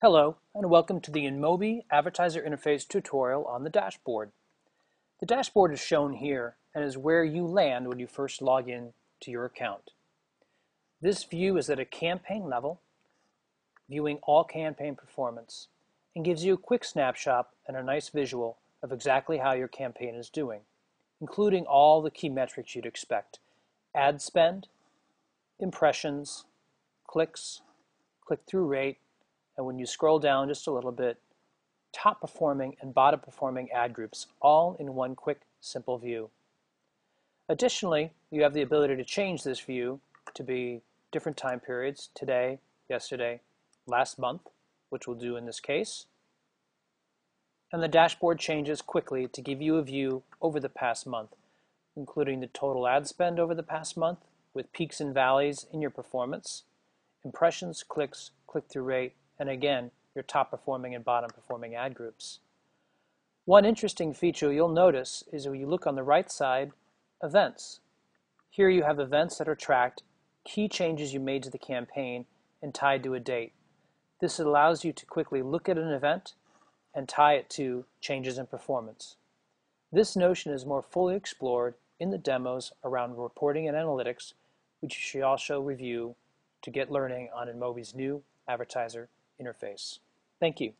Hello, and welcome to the InMobi Advertiser Interface tutorial on the dashboard. The dashboard is shown here and is where you land when you first log in to your account. This view is at a campaign level, viewing all campaign performance, and gives you a quick snapshot and a nice visual of exactly how your campaign is doing, including all the key metrics you'd expect. Ad spend, impressions, clicks, click-through rate, and when you scroll down just a little bit, top performing and bottom performing ad groups all in one quick, simple view. Additionally, you have the ability to change this view to be different time periods, today, yesterday, last month, which we'll do in this case. And the dashboard changes quickly to give you a view over the past month, including the total ad spend over the past month with peaks and valleys in your performance, impressions, clicks, click-through rate, and again, your top performing and bottom performing ad groups. One interesting feature you'll notice is when you look on the right side, events. Here you have events that are tracked, key changes you made to the campaign, and tied to a date. This allows you to quickly look at an event and tie it to changes in performance. This notion is more fully explored in the demos around reporting and analytics, which you should also review to get learning on InMobi's new advertiser interface. Thank you.